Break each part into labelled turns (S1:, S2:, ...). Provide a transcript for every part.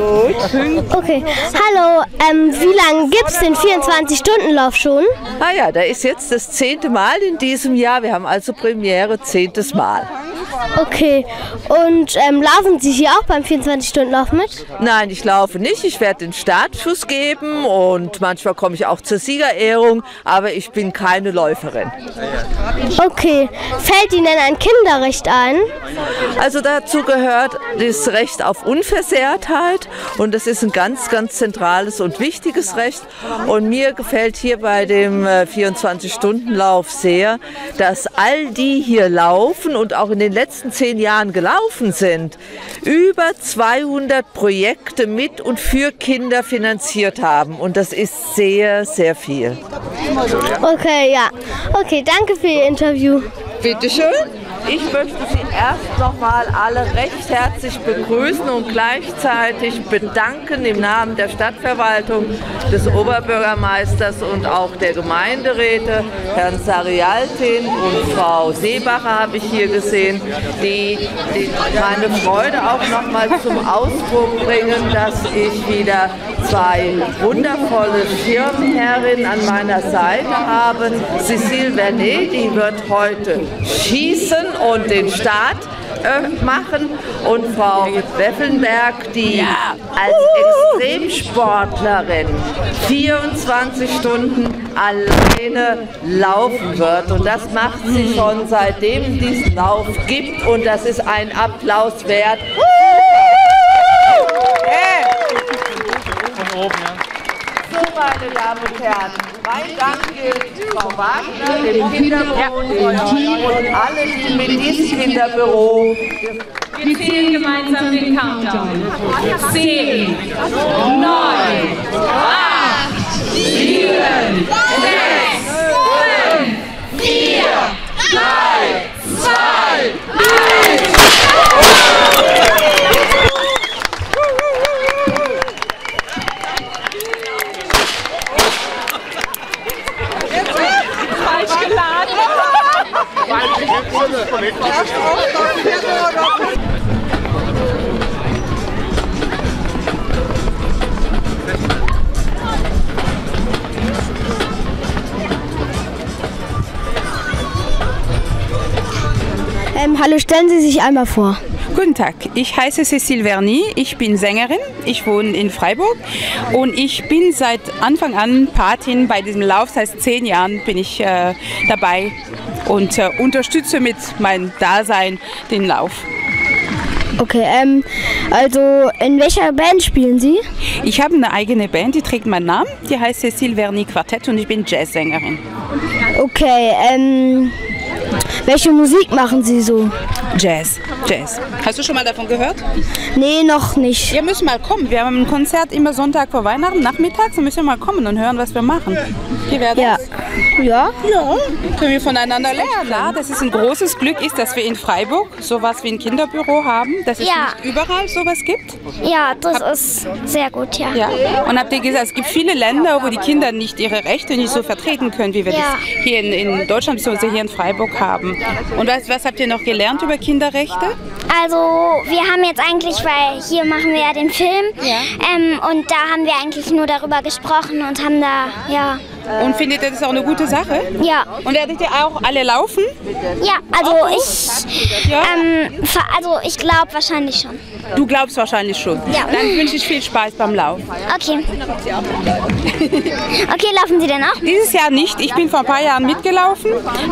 S1: Gut.
S2: Okay. Hallo, ähm, wie lange gibt es den 24-Stunden-Lauf schon?
S1: Ah ja, da ist jetzt das zehnte Mal in diesem Jahr. Wir haben also Premiere, zehntes Mal.
S2: Okay. Und ähm, laufen Sie hier auch beim 24-Stunden-Lauf mit?
S1: Nein, ich laufe nicht. Ich werde den Startschuss geben und manchmal komme ich auch zur Siegerehrung, aber ich bin keine Läuferin.
S2: Okay. Fällt Ihnen ein Kinderrecht ein?
S1: Also dazu gehört das Recht auf Unversehrtheit und das ist ein ganz, ganz zentrales und wichtiges Recht. Und mir gefällt hier bei dem äh, 24-Stunden-Lauf sehr, dass all die hier laufen und auch in den letzten zehn Jahren gelaufen sind, über 200 Projekte mit und für Kinder finanziert haben. Und das ist sehr, sehr viel.
S2: Okay, ja. Okay, danke für Ihr Interview.
S1: Bitte schön. Ich möchte Sie erst noch mal alle recht herzlich begrüßen und gleichzeitig bedanken im Namen der Stadtverwaltung, des Oberbürgermeisters und auch der Gemeinderäte, Herrn Sarialtin und Frau Seebacher habe ich hier gesehen, die, die meine Freude auch noch mal zum Ausdruck bringen, dass ich wieder zwei wundervolle Schirmherrinnen an meiner Seite habe. Cécile Vernet, die wird heute schießen und den Start äh, machen. Und Frau Weffelnberg, die als Extremsportlerin 24 Stunden alleine laufen wird. Und das macht sie schon seitdem es diesen Lauf gibt. Und das ist ein Applaus wert. So, meine Damen und Herren, mein Dank gilt Frau Wagner, dem Kinderbüro, und alle, die mit diesem Kinderbüro
S3: Wir zählen gemeinsam den Countdown. 10, 9, 8, 7, 6, 5, 4, 3, 2, 1.
S2: Ähm, hallo, stellen Sie sich einmal vor.
S4: Guten Tag, ich heiße Cécile Verny, ich bin Sängerin, ich wohne in Freiburg und ich bin seit Anfang an Patin bei diesem Lauf, seit zehn Jahren bin ich äh, dabei und äh, unterstütze mit meinem Dasein den Lauf.
S2: Okay, ähm, also in welcher Band spielen Sie?
S4: Ich habe eine eigene Band, die trägt meinen Namen, die heißt Cécile Verny Quartett und ich bin Jazzsängerin.
S2: Okay, ähm, welche Musik machen Sie so?
S4: Jazz, Jazz. Hast du schon mal davon gehört?
S2: Nee, noch nicht.
S4: Wir müssen mal kommen. Wir haben ein Konzert immer Sonntag vor Weihnachten, nachmittags. Dann müssen wir mal kommen und hören, was wir machen. Wie wäre das?
S2: Ja. Ja?
S4: Ja, können wir voneinander lernen. Klar, dass es ein großes Glück ist, dass wir in Freiburg sowas wie ein Kinderbüro haben, dass es
S5: Ja.
S4: nicht überall sowas gibt.
S5: Ja, das ist sehr gut, ja.
S4: Ja. Und habt ihr gesagt, es gibt viele Länder, wo die Kinder nicht ihre Rechte nicht so vertreten können, wie wir
S5: Ja.
S4: das hier in, in Deutschland bzw. hier in Freiburg haben. Und was, was habt ihr noch gelernt über Kinderrechte?
S5: Also wir haben jetzt eigentlich, weil hier machen wir ja den Film ähm, und da haben wir eigentlich nur darüber gesprochen und haben da, ja,
S4: Und findet ihr das auch eine gute Sache?
S5: ja,
S4: Und werdet ihr auch alle laufen?
S5: ja, also ich,
S4: Ja.
S5: ähm, also ich glaube wahrscheinlich schon.
S4: Du glaubst wahrscheinlich schon.
S5: Ja.
S4: Dann wünsche ich viel Spaß beim Lauf.
S5: Okay. Okay, laufen Sie denn auch?
S4: Dieses Jahr nicht. Ich bin vor ein paar Jahren mitgelaufen,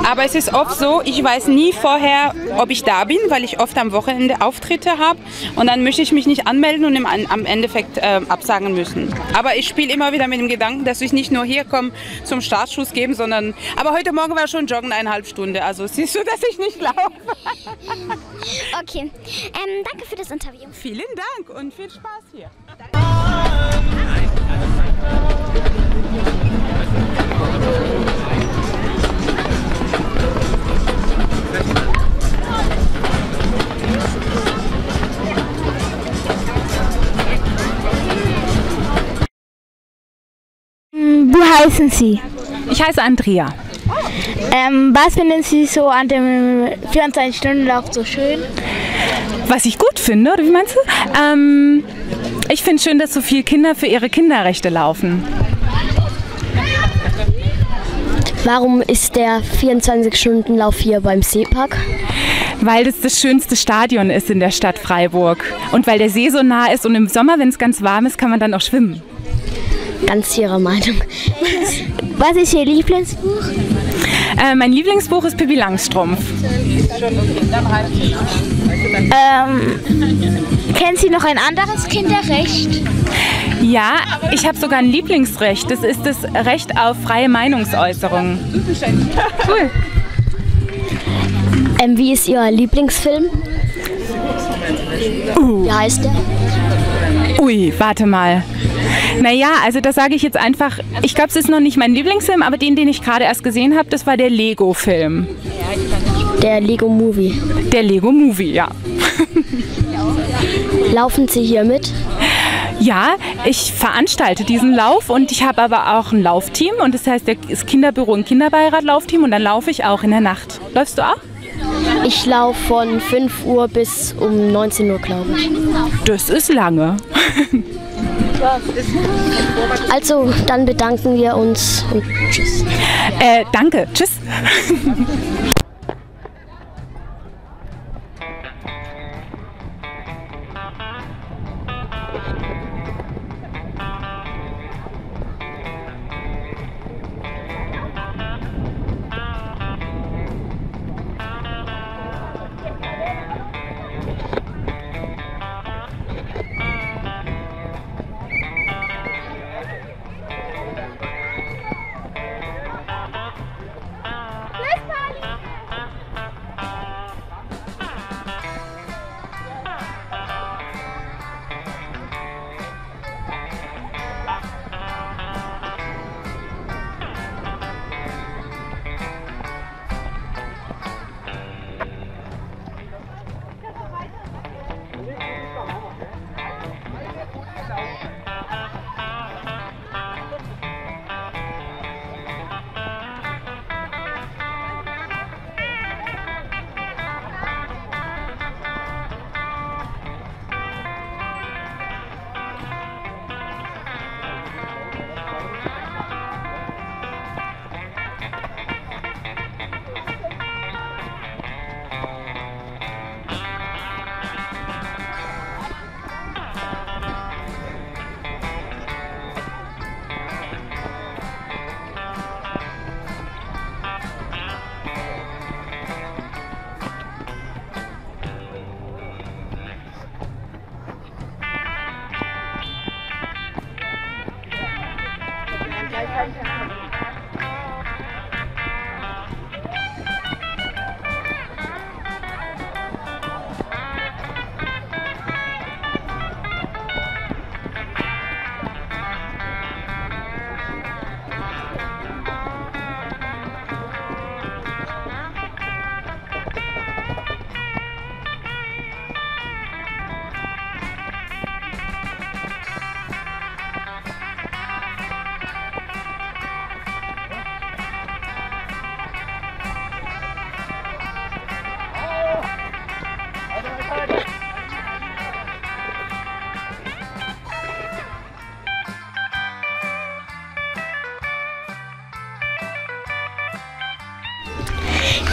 S4: aber es ist oft so, ich weiß nie vorher, ob ich da bin, weil ich oft am Wochenende Auftritte habe und dann möchte ich mich nicht anmelden und im, am Endeffekt äh, absagen müssen. Aber ich spiele immer wieder mit dem Gedanken, dass ich nicht nur hier komme zum Startschuss geben, sondern aber heute Morgen war schon joggen eineinhalb Stunden. Also siehst du, dass ich nicht laufe.
S5: Okay. Ähm, danke für das Interview.
S4: Vielen Dank und viel Spaß hier.
S2: Wie heißen Sie?
S6: Ich heiße Andrea.
S2: Ähm, was finden Sie so an dem 24-Stunden-Lauf so schön?
S6: Was ich gut finde, oder wie meinst du? Ähm,
S7: Ich finde schön, dass so viele Kinder für ihre Kinderrechte laufen.
S8: Warum ist der 24-Stunden-Lauf hier beim Seepark?
S7: Weil das das schönste Stadion ist in der Stadt Freiburg. Und weil der See so nah ist und im Sommer, wenn es ganz warm ist, kann man dann auch schwimmen.
S8: Ganz Ihrer Meinung. Was ist Ihr Lieblingsbuch?
S7: Äh, mein Lieblingsbuch ist Pippi Langstrumpf.
S8: Ähm, kennen Sie noch ein anderes Kinderrecht?
S7: Ja, ich habe sogar ein Lieblingsrecht. Das ist das Recht auf freie Meinungsäußerung. Cool.
S8: Ähm, wie ist Ihr Lieblingsfilm? Wie heißt der?
S7: Ui, warte mal. Naja, also das sage ich jetzt einfach. Ich glaube, es ist noch nicht mein Lieblingsfilm, aber den, den ich gerade erst gesehen habe, das war der Lego-Film.
S8: Der Lego Movie.
S7: Der Lego Movie, ja.
S8: Laufen Sie hier mit?
S7: Ja, ich veranstalte diesen Lauf und ich habe aber auch ein Laufteam und das heißt, das Kinderbüro und Kinderbeirat Laufteam und dann laufe ich auch in der Nacht. Läufst du auch?
S8: Ich laufe von 5 Uhr bis um 19 Uhr, glaube ich.
S7: Das ist lange.
S8: Also, dann bedanken wir uns und tschüss.
S7: Äh, danke. Tschüss.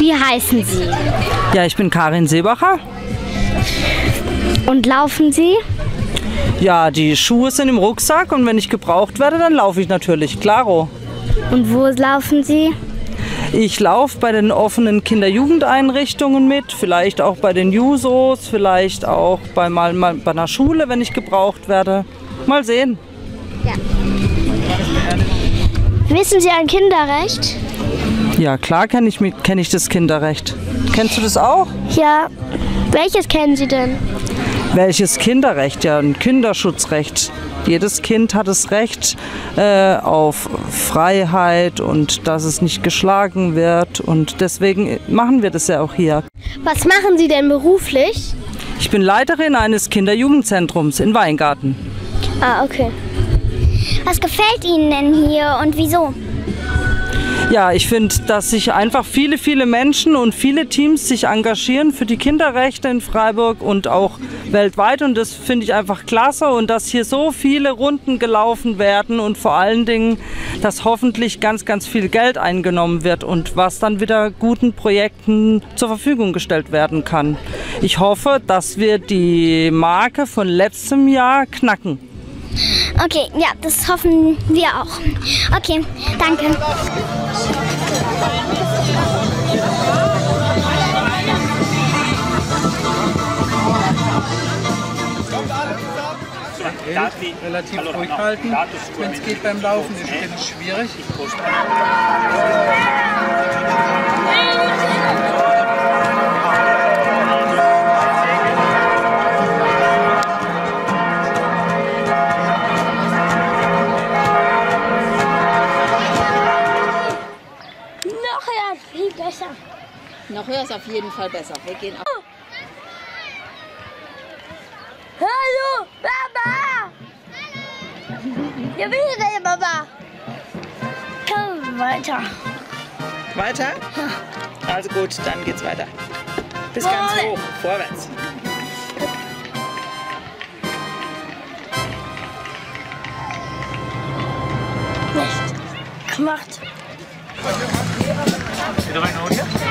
S8: Wie heißen Sie?
S6: Ja, ich bin Karin Seebacher.
S8: Und laufen Sie?
S6: Ja, die Schuhe sind im Rucksack und wenn ich gebraucht werde, dann laufe ich natürlich. Klaro.
S8: Und wo laufen Sie?
S6: Ich laufe bei den offenen Kinder-Jugendeinrichtungen mit, vielleicht auch bei den Jusos, vielleicht auch bei, mal, mal bei einer Schule, wenn ich gebraucht werde. Mal sehen.
S8: Wissen Sie ein Kinderrecht?
S6: Ja, klar kenne ich, kenn ich das Kinderrecht. Kennst du das auch?
S8: Ja. Welches kennen Sie denn?
S6: Welches Kinderrecht? Ja, ein Kinderschutzrecht. Jedes Kind hat das Recht äh, auf Freiheit und dass es nicht geschlagen wird. Und deswegen machen wir das ja auch hier.
S8: Was machen Sie denn beruflich?
S6: Ich bin Leiterin eines Kinderjugendzentrums in Weingarten.
S5: Ah, okay. Was gefällt Ihnen denn hier und wieso?
S6: Ja, ich finde, dass sich einfach viele, viele Menschen und viele Teams sich engagieren für die Kinderrechte in Freiburg und auch weltweit. Und das finde ich einfach klasse. Und dass hier so viele Runden gelaufen werden und vor allen Dingen, dass hoffentlich ganz, ganz viel Geld eingenommen wird und was dann wieder guten Projekten zur Verfügung gestellt werden kann. Ich hoffe, dass wir die Marke von letztem Jahr knacken.
S5: Okay, ja, das hoffen wir auch. Okay, danke.
S9: relativ ruhig halten. Wenn es geht beim Laufen, ist es schwierig.
S2: Noch höher
S10: ist auf jeden Fall besser. Wir gehen ab.
S2: Hallo, Mama! Ja, wie ist denn Mama? Komm weiter.
S11: Weiter? Also gut, dann geht's weiter. Bis ganz hoch, vorwärts.
S2: Nicht gemacht. Für wen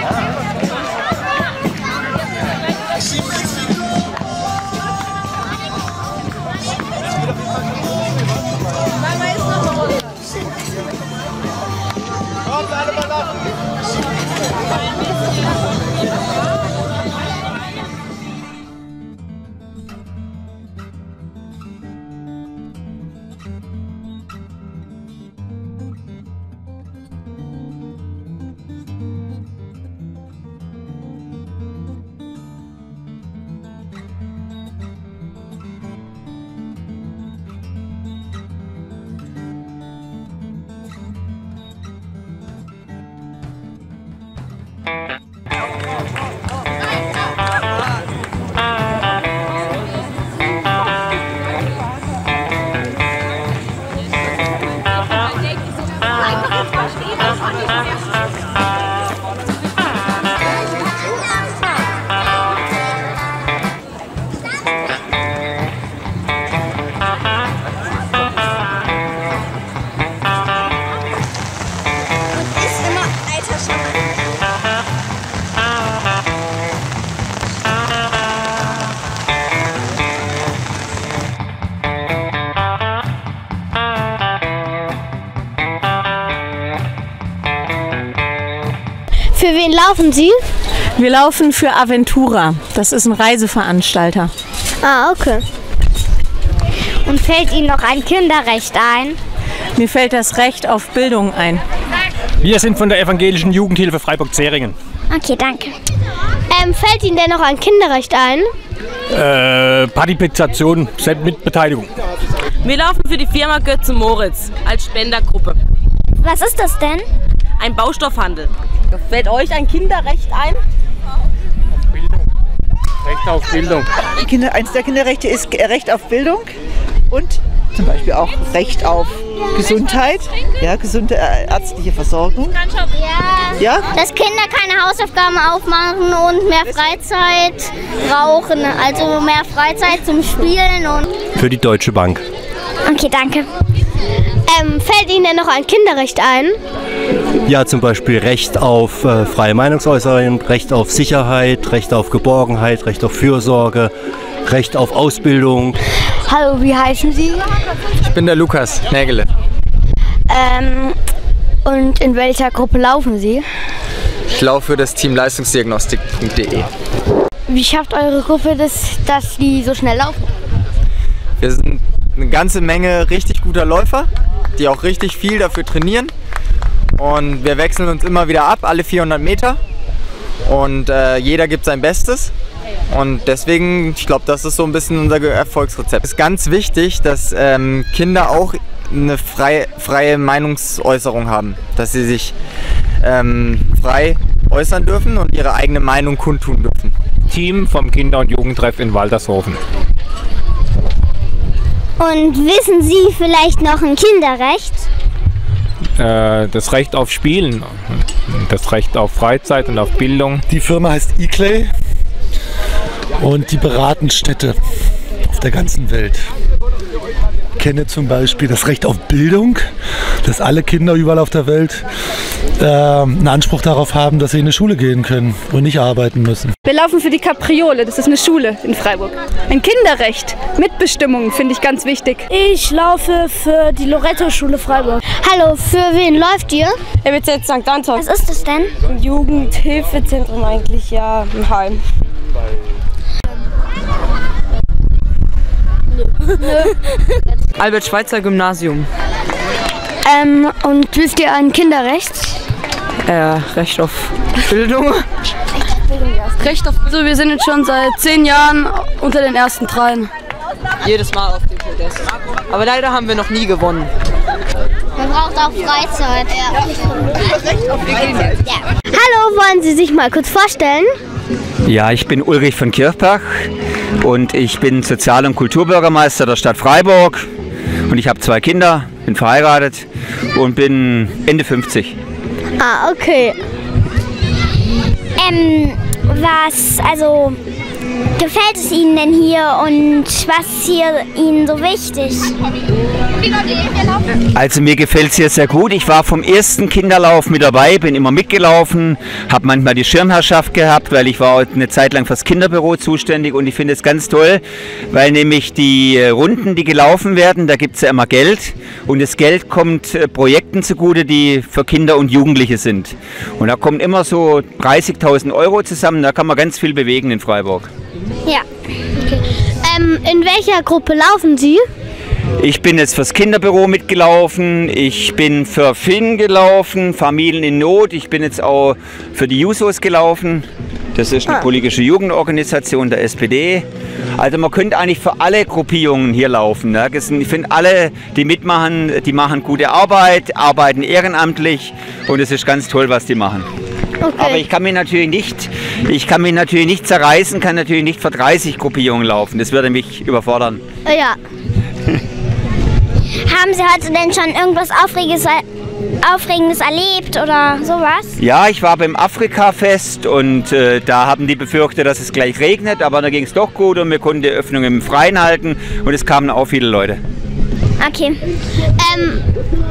S2: laufen Sie?
S12: Wir laufen für Aventura. Das ist ein Reiseveranstalter.
S2: Ah, okay.
S5: Und fällt Ihnen noch ein Kinderrecht ein?
S12: Mir fällt das Recht auf Bildung ein.
S13: Wir sind von der Evangelischen Jugendhilfe Freiburg-Zeringen.
S5: Okay, danke.
S2: Ähm, fällt Ihnen denn noch ein Kinderrecht ein?
S13: Äh, Partizipation, Mitbeteiligung.
S14: Wir laufen für die Firma Götze Moritz als Spendergruppe.
S5: Was ist das denn?
S14: Ein Baustoffhandel. Fällt euch ein Kinderrecht ein?
S13: Recht auf Bildung.
S11: Kinder, eins der Kinderrechte ist Recht auf Bildung und zum Beispiel auch Recht auf Gesundheit, ja, gesunde äh, ärztliche Versorgung.
S5: Ja.
S11: Ja?
S5: Dass Kinder keine Hausaufgaben aufmachen und mehr Freizeit brauchen. Also mehr Freizeit zum Spielen und.
S13: Für die Deutsche Bank.
S5: Okay, danke.
S2: Ähm, fällt Ihnen denn noch ein Kinderrecht ein?
S13: Ja, zum Beispiel Recht auf äh, freie Meinungsäußerung, Recht auf Sicherheit, Recht auf Geborgenheit, Recht auf Fürsorge, Recht auf Ausbildung.
S2: Hallo, wie heißen Sie?
S15: Ich bin der Lukas Nägele.
S2: Ähm, und in welcher Gruppe laufen Sie?
S15: Ich laufe für das Team Leistungsdiagnostik.de.
S2: Wie schafft eure Gruppe das, dass die so schnell laufen?
S15: Wir sind eine ganze Menge richtig guter Läufer, die auch richtig viel dafür trainieren. Und wir wechseln uns immer wieder ab, alle 400 Meter. Und äh, jeder gibt sein Bestes. Und deswegen, ich glaube, das ist so ein bisschen unser Erfolgsrezept. Es ist ganz wichtig, dass ähm, Kinder auch eine freie, freie Meinungsäußerung haben. Dass sie sich ähm, frei äußern dürfen und ihre eigene Meinung kundtun dürfen.
S13: Team vom Kinder- und Jugendtreff in Waltershofen.
S5: Und wissen Sie vielleicht noch ein Kinderrecht?
S16: äh, das Recht auf Spielen, das Recht auf Freizeit und auf Bildung.
S17: Die Firma heißt eClay und die beraten Städte auf der ganzen Welt. Ich kenne zum Beispiel das Recht auf Bildung, dass alle Kinder überall auf der Welt äh, einen Anspruch darauf haben, dass sie in eine Schule gehen können und nicht arbeiten müssen.
S18: Wir laufen für die Capriole, das ist eine Schule in Freiburg. Ein Kinderrecht, Mitbestimmung finde ich ganz wichtig.
S2: Ich laufe für die Loretto-Schule Freiburg. Hallo, für wen läuft ihr?
S19: EBZ St. Anton.
S5: Was ist das denn?
S19: Jugendhilfezentrum eigentlich, ja, ein Heim.
S20: Albert Schweitzer Gymnasium.
S18: Ähm, und wisst ihr ein Kinderrecht?
S20: Äh, Recht auf Bildung.
S18: Recht auf So, wir sind jetzt schon seit zehn Jahren unter den ersten dreien.
S20: Jedes Mal auf dem Podest. Aber leider haben wir noch nie gewonnen.
S5: Man braucht auch Freizeit.
S2: Hallo, wollen Sie sich mal kurz vorstellen?
S21: Ja, ich bin Ulrich von Kirchbach und ich bin Sozial- und Kulturbürgermeister der Stadt Freiburg und ich habe zwei Kinder, bin verheiratet und bin Ende 50.
S2: Ah, okay.
S5: Ähm, was, also, gefällt es Ihnen denn hier und was ist hier Ihnen so wichtig?
S21: Also mir gefällt es hier sehr gut. Ich war vom ersten Kinderlauf mit dabei, bin immer mitgelaufen, habe manchmal die Schirmherrschaft gehabt, weil ich war eine Zeit lang fürs Kinderbüro zuständig und ich finde es ganz toll, weil nämlich die Runden, die gelaufen werden, da gibt es ja immer Geld und das Geld kommt äh, Projekten zugute, die für Kinder und Jugendliche sind. Und da kommen immer so 30.000 Euro zusammen, da kann man ganz viel bewegen in Freiburg.
S5: Ja.
S2: Okay. Ähm, in welcher Gruppe laufen Sie?
S21: Ich bin jetzt fürs Kinderbüro mitgelaufen, ich bin für Finn gelaufen, Familien in Not, ich bin jetzt auch für die Jusos gelaufen. Das ist eine
S2: Ah.
S21: politische Jugendorganisation der SPD. Also man könnte eigentlich für alle Gruppierungen hier laufen. Ne? Ich finde alle, die mitmachen, die machen gute Arbeit, arbeiten ehrenamtlich und es ist ganz toll, was die machen. Aber ich kann mich natürlich nicht, ich kann mich natürlich nicht zerreißen, kann natürlich nicht für 30 Gruppierungen laufen. Das würde mich überfordern.
S2: Ja.
S5: Haben Sie heute denn schon irgendwas Aufregendes, Aufregendes erlebt oder sowas?
S21: Ja, ich war beim Afrika-Fest und äh, da haben die befürchtet, dass es gleich regnet, aber da ging es doch gut und wir konnten die Öffnung im Freien halten und es kamen auch viele Leute.
S5: Okay.
S2: Ähm,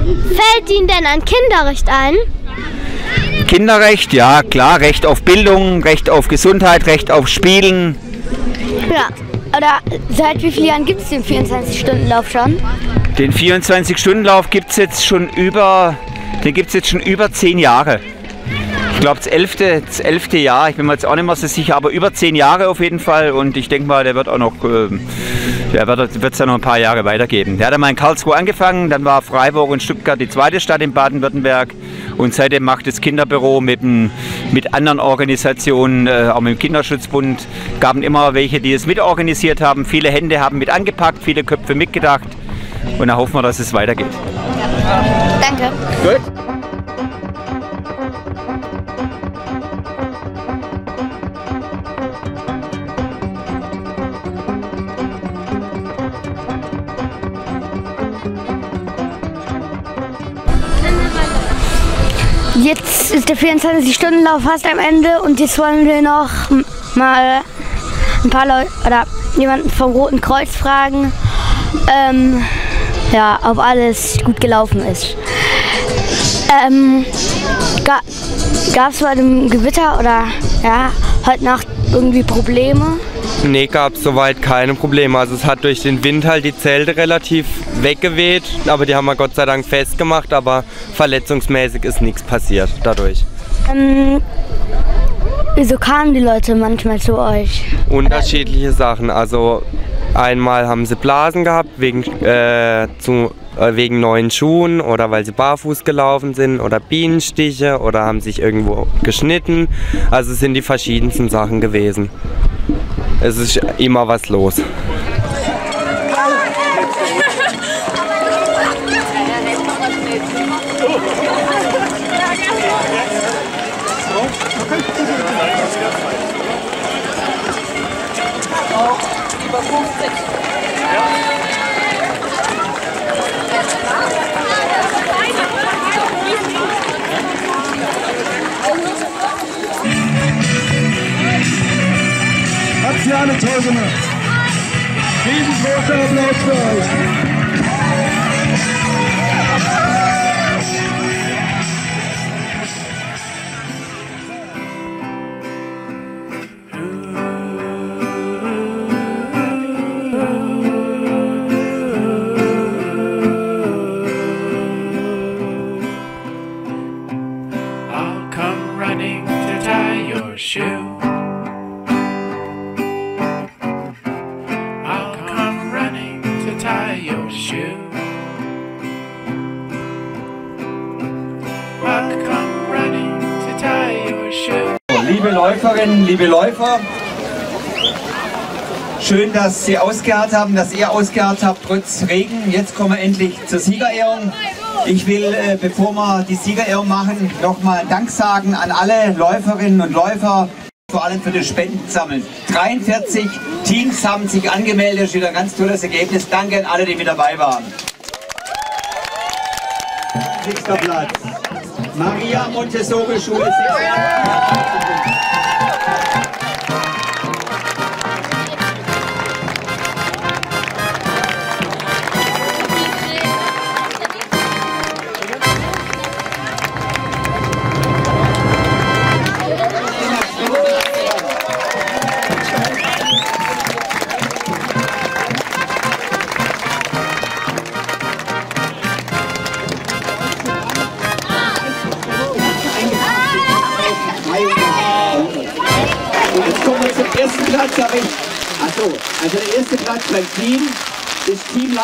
S2: fällt Ihnen denn ein Kinderrecht ein?
S21: Kinderrecht, ja klar, Recht auf Bildung, Recht auf Gesundheit, Recht auf Spielen.
S2: Ja.
S18: Oder seit wie vielen Jahren gibt es den 24-Stunden-Lauf schon?
S21: Den 24-Stunden-Lauf gibt es jetzt schon über, den gibt's jetzt schon über zehn Jahre. Ich glaube, das elfte, das elfte Jahr, ich bin mir jetzt auch nicht mehr so sicher, aber über zehn Jahre auf jeden Fall. Und ich denke mal, der wird auch noch, ähm, der wird es ja noch ein paar Jahre weitergeben. Der hat einmal in Karlsruhe angefangen, dann war Freiburg und Stuttgart die zweite Stadt in Baden-Württemberg. Und seitdem macht das Kinderbüro mit, dem, mit anderen Organisationen, äh, auch mit dem Kinderschutzbund, gaben immer welche, die es mitorganisiert haben. Viele Hände haben mit angepackt, viele Köpfe mitgedacht. Und da hoffen wir, dass es weitergeht.
S5: Danke.
S21: Gut.
S18: Ist der 24-Stunden-Lauf fast am Ende und jetzt wollen wir noch mal ein paar Leute oder jemanden vom Roten Kreuz fragen, ähm, ja, ob alles gut gelaufen ist. Ähm, ga, Gab es bei dem Gewitter oder ja, heute Nacht irgendwie Probleme?
S22: Nee, gab es soweit keine Probleme. Also es hat durch den Wind halt die Zelte relativ weggeweht, aber die haben wir Gott sei Dank festgemacht, aber verletzungsmäßig ist nichts passiert dadurch.
S18: Ähm, wieso kamen die Leute manchmal zu euch?
S22: Unterschiedliche Sachen. Also einmal haben sie Blasen gehabt wegen, äh, zu, äh, wegen neuen Schuhen oder weil sie barfuß gelaufen sind oder Bienenstiche oder haben sich irgendwo geschnitten. Also es sind die verschiedensten Sachen gewesen. Es ist immer was los.
S3: Toll gemacht. Riesengroßer Applaus für euch.
S21: Läuferinnen, liebe Läufer, schön, dass Sie ausgeharrt haben, dass ihr ausgeharrt habt trotz Regen. Jetzt kommen wir endlich zur Siegerehrung. Ich will, äh, bevor wir die Siegerehrung machen, nochmal Dank sagen an alle Läuferinnen und Läufer, vor allem für das Spendensammeln. 43 Teams haben sich angemeldet, das ist wieder ein ganz tolles Ergebnis. Danke an alle, die mit dabei waren. Nächster Platz. Maria Montessori Schule.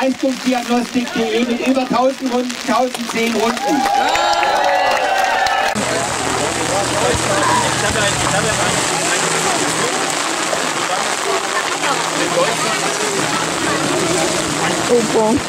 S21: Leistungsdiagnostik.de mit über 1000 Runden, 1010 Runden.
S3: Bon.